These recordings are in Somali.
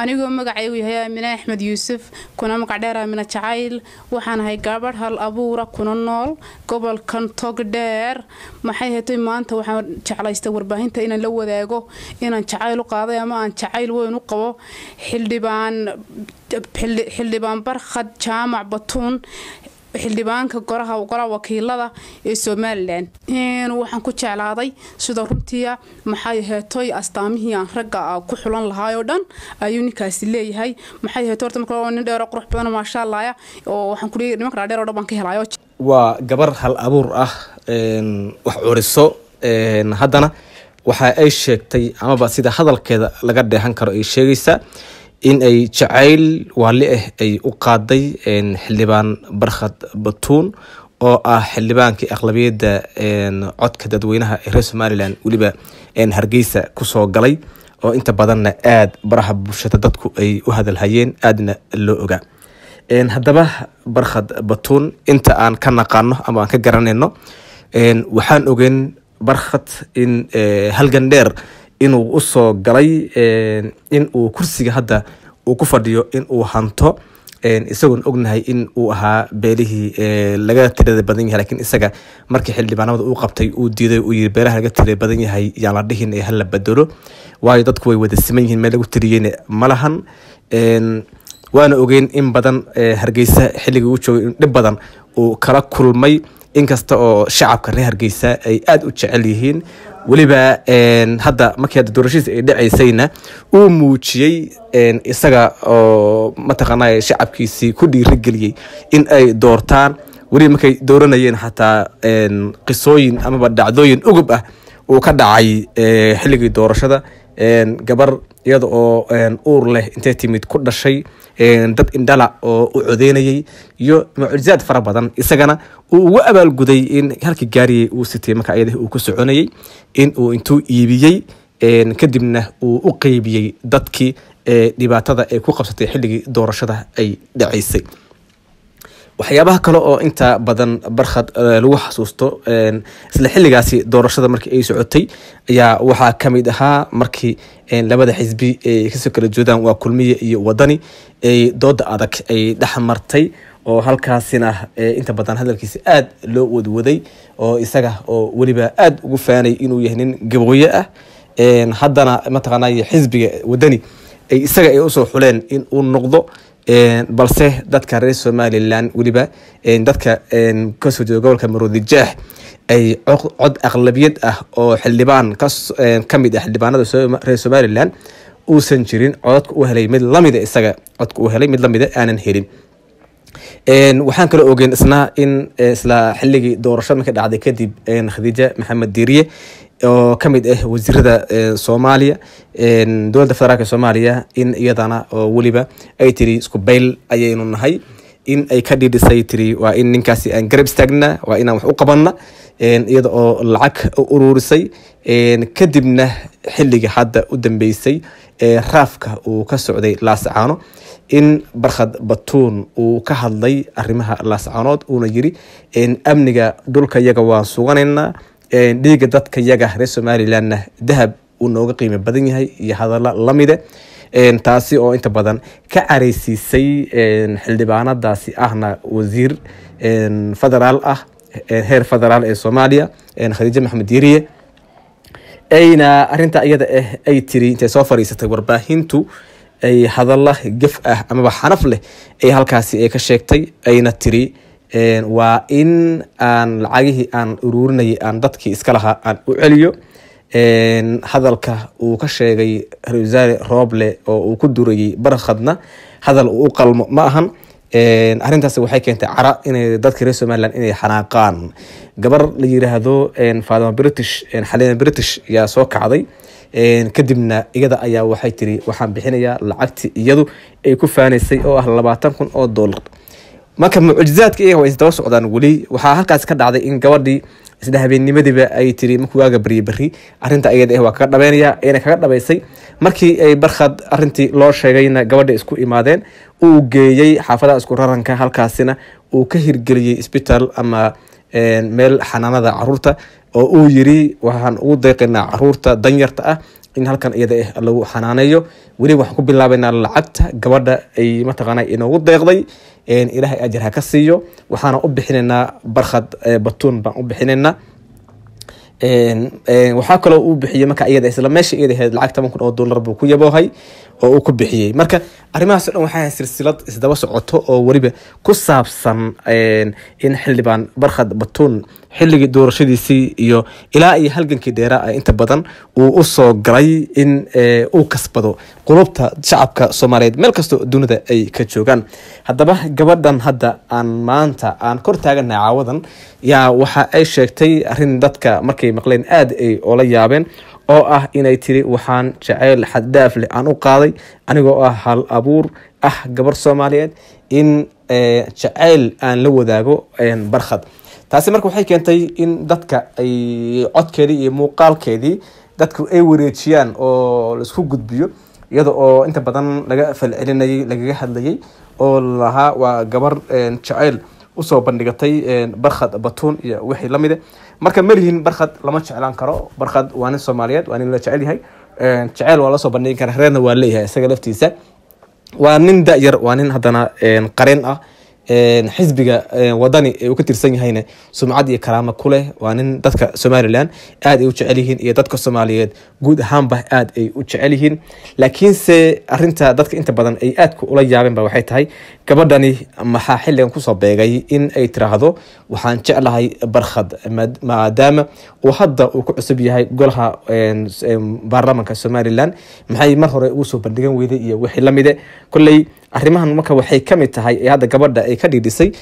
anigoo magacaygu yahay aamine axmed yuusuf kuna magac dheer aamine jacayl waxaan ahay gabadh hal abuura kuna nool gobolkan togdheer maxay hetay maanta waxaan jeclaystay warbaahinta inaan la wadaago inaan jacayl u qaaday ama aan jacayl weyn u qabo. Xildhibaan xildhibaan barkhad jaamac batuun xildhibaanka golaha wakiilada ee somalilan waxaan ku jeclaaday sida runtiia maxay heetoy astaamihii aan ragga ku xulan lahaay oo dhan ayuu ninkaasi leeyahay. Maxay heeto horta marka nin dheero qurux badan maasha allaaya oo waxaan ku leeyahay nimanka dhaadheer oo dhan baan ka helayo waa gabar hal abuur ah wax curiso haddana waxa ay sheegtay amaba sida hadalkeeda laga dheehan karo ay sheegaysaa in ay jacayl waali ah ay u qaaday xildhibaan barkhad batuun oo ah xildhibaankii aqlabiyadda codka dadweynaha ee reer somalilan weliba hargeysa ku soo galay oo inta badanna aada baraha bulshada dadku ay u hadalhayeen aadna loo ogaa haddaba barkhad batuun inta aan ka naqaano ama aan ka garanayno waxaan ogeyn barkhad in halgan dheer inuu u soo galay in uu kursiga hadda uu ku fadhiyo in uu hanto. Isagoon ognahay in uu ahaa beelihii laga tirada badan yahay lakiin isaga markii xildhibaanamada uu qabtay uu diiday uu yiri beelaha laga tirada badan yahay yaan la dhihin ee hala bedelo waayo dadku way wada siman yihiin meel lagu tiriyeyna ma waana ogeyn in badan hargeysa xilligii uu joogay dhib badan uu kala kulmay. Inkasta oo shacabka reer hargeysa ay aada u jecel yihiin weliba hadda markii hadda doorashadiisa ay dhacaysayna uu muujiyey isaga oo mataqaanaa shacabkiisii ku dhiirigeliyey in ay doortaan. Weliba markay dooranayeen xataa qisooyin amaba dhacdooyin ugub ah uu ka dhacay xilligii doorashada. Gabar iyada oo uur leh intay timid ku dhashay dad indhala oo u codeynayay iyo mucjizaad fara badan. Isagana uu ugu abaalguday in halkii gaariyay uu sitay marka ayada uu ku soconayay in uu intuu iibiyey kadibna uu u qeybiyey dadkii dhibaatada ay ku qabsatay xilligii doorashada ay dhacaysay waxyaabaha kale oo inta badan barkhad lagu xasuusto isla xilligaasi doorashada markii ay socotay ayaa waxaa ka mid ahaa markii labada xisbi ay ka soo kala joodaan waa kulmiye iyo wadani ay dooda adag ay dhex martay oo halkaasina inta badan hadalkiisa aada loo wadwaday oo isaga oo weliba aada ugu faanay inuu yahay nin gabooye ah. Haddana mataqaanay xisbiga wadani ay isaga ay u soo xuleen in uu noqdo balse dadka reer somalilan weliba dadka ka soo jeeda gobolka maroodijeex ay cod aqlabiyad ah oo xildhibaan ka mid ah xildhibaanada reer somalilan uusan jirin codadka u helay mid lamida isaga codka u helay mid lamida aanan helin. Waxaan kaloo ogeen isna in isla xilligii doorashada markay dhacday kadib khadiija maxamed diiriye oo ka mid ah wasiirada soomaaliya dowladda federaalk soomaaliya in iyadana oo weliba ay tiri isku bayl ayaynu nahay. In ay ka dhidhisay tiri waa in ninkaasi aan garab istaagna waa inaan wax u qabanna. Iyada oo lacag ururisay. Kadibna xilliga hadda u dambeysay raafka uu ka socday laasacaano in barkhad batuun uu ka hadlay arrimaha laasacaanood uuna yiri amniga dhulka yaga waan suganaynaa dhiiga dadka yaga reer somalilanna dahab uu nooga qiimo badan yahay iyo hadallo lamide taasi oo inta badan ka careysiisay xildhibaanadaasi ahna wasiir federaal ah heer federaal ee soomaaliya khadiijo maxamed yeriye ayna arinta iyada ah ay tiri intay soo fariisatay warbaahintu ay hadalla gef ah amaba xanaf leh ay halkaasi ay ka sheegtay ayna tiri waa in aan lacagihii aan ururinayay aan dadkii iska lahaa aan u celiyo. Hadalka uu ka sheegay wasaare rooble oo uu ku durayay barkhadna hadal uu u qalmo ma ahan. Arrintaasi waxay keentay cara inay dadka reer somalilan inay xanaaqaan. Gabar la yiraahdo faadama british xalina british yaa soo kacday. Kadibna iyada ayaa waxay tiri waxaan bixinayaa lacagtii iyadu ay ku faanaysay oo ah labaatan kun oo dollar marka mucjizaadka iyaga way isdaba socdaan weli. Waxaa halkaas ka dhacday in gabadhii isla habeennimadiiba ay tiri markuu waaga barye berri arinta iyada ah waa kaga dhabeynaya ayna kaga dhabaysay markii ay barkhad arintii loo sheegayna gabadha isku imaadeen uu geeyey xaafadaha isku raranka halkaasina uu ka hirgeliyey isbitaal ama meel xanaanada carruurta oo uu yiri waxaan ugu deeqaynaa carruurta danyarta ah in halkan iyada ah lagu xanaaneeyo. Weli waxaan ku bilaabaynaa lacagta gabadha ay mataqaana inoogu deeqday ilaahay ajar ha ka siiyo. Waxaana u bixinaynaa barkhad batuun baan u bixinaynaa waxaa kaloo uu bixiyey marka iyada isla meesha iyada ahayd lacag toban kun oo dollar buu ku yaboohay oo uu ku bixiyey. Marka arrimahaas o dhan waxaa silsilad isdaba socoto oo weliba ku saabsan in xildhibaan barkhad batuun xilligii doorashadiisii iyo ilaa iyo halgankii dheeraa inta badan uu u soo galay in uu kasbado qulubta shacabka soomaaliyeed. Meel kastoo dunida ay ka joogaan. Haddaba gabadhan hadda aan maanta aan kor taagana caawadan yaa waxa ay sheegtay arrin dadka markay maqleen aada ay oola yaabeen oo ah inay tiri waxaan jaceyl xaddaaf leh aan u qaaday anigoo ah hal abuur. Ah gabar soomaaliyeed in jaceyl aan la wadaago barkhad. Taasi marka waxay keentay in dadka ay codkeedii iyo muuqaalkeedii dadku ay wareejiyaan oo la isku gudbiyo iyada oo inta badan laga falcelinayay lagaga hadlayay oo lahaa waa gabar jaceyl u soo bandhigatay barkhad batuun iyo wixii lamide marka malihin barkhad lama jeclaan karo. Barkhad waa nin soomaaliyeed waa nin la jecel yahay. Jaceyl waa la soo bandhigi kara reerna waa leeyahay isaga laftiisa. Waa nin da-yar waa nin haddana qareen ah xisbiga wadani ee uu ka tirsan yahayna sumcad iyo karaamo ku leh. Waa nin dadka somalilan aada ay u jecel iyo dadka soomaaliyeed guud ahaanba aada ay u jecel yihiin. Laakiinse arinta dadka inta badan ay aadka ula yaabeen ba waxay tahay gabadhani maxaa xilligan ku soo beegay in ay tiraahdo? Waxaan jeclahay barkhad maadaama uu hadda uu ku cusub yahay golaha baarlamanka somalilan maxay mar hore ugu soo bandhigan weyday iyo wixii lamide kolley arrimahan marka waxay ka mid tahay ee hadda gabadha ay ka dhiidhisay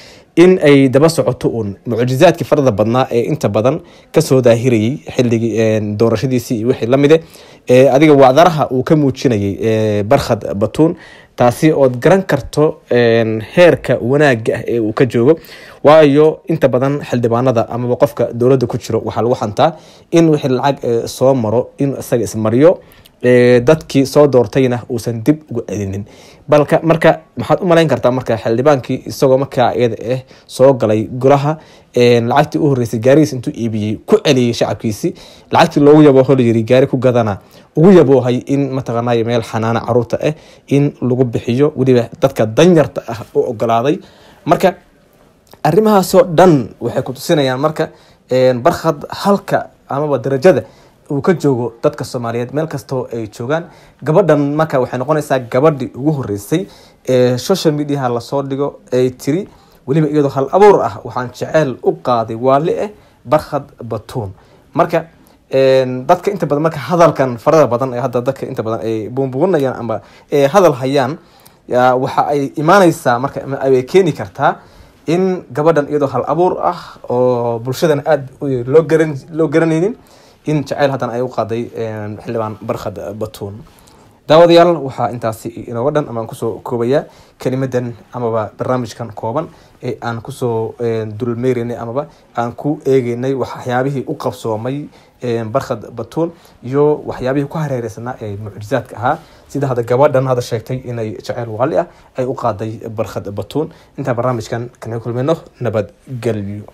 in ay daba socoto uun. Mucjizaadkii farada badnaa ee inta badan ka soo daahirayay xilligii doorashadiisii iyo wixii lamide adiga wacdaraha uu ka muujinayay barkhad batuun. Taasi ood garan karto heerka wanaaga ah ee uu ka joogo. Waayo inta badan xildhibaanada amaba qofka dowladda ku jiro waxaa lagu xantaa in wixii lacag soo maro in isaga ismariyo dadkii soo doortayna uusan dib ugu celinin. Balka marka maxaad u malayn kartaa marka xildhibaankii isagoo markaa iyada ah soo galay golaha lacagtii u horeysay gaarigiis intuu iibiyey ku celiyey shacabkiisi lacagtii loogu yabooho layiri gaari ku gadana. Ugu yaboohay in mataqaanay meel xanaana carruurta ah in lagu bixiyo. Weliba dadka danyarta ah u ogolaaday. Marka arrimahaasoo dhan waxay ku tusinayaan marka barkhad halka amaba darajada uu ka joogo dadka soomaaliyeed meel kastoo ay joogaan. Gabadhan marka waxay noqonaysaa gabadhii ugu horeysay ee social mediaha la soo dhigo ay tiri weliba iyadoo hal abuur ah waxaan jeceyl u qaaday waali ah barkhad batuun. Marka dadka inta badan marka hadalkan farada badan ee hadda dadka inta badan ay buunbuunayaan ama ay hadal hayaan waxa ay imaaneysaa marka ay keeni kartaa in gabadhan iyadoo hal abuur ah oo bulshadana aada loo garan loo garanaynin in jaceyl haddana ay u qaaday xildhibaan barkhad batuun. Daawadayaal waxaa intaasi inooga dhan amaan ku soo koobayaa kelimadan amaba barnaamijkan kooban ee aan ku soo dulmeereynay amaba aan ku eegeynay waxyaabihii u qabsoomay barkhad batuun iyo waxyaabihii ku hareereysanaa ee mucjizaadka ahaa. Sida hadda gabadhan hadda sheegtay inay jaceyl waali ah ay u qaaday barkhad batuun. Intaa barnaamijkan kana kulmayno nabadgelyo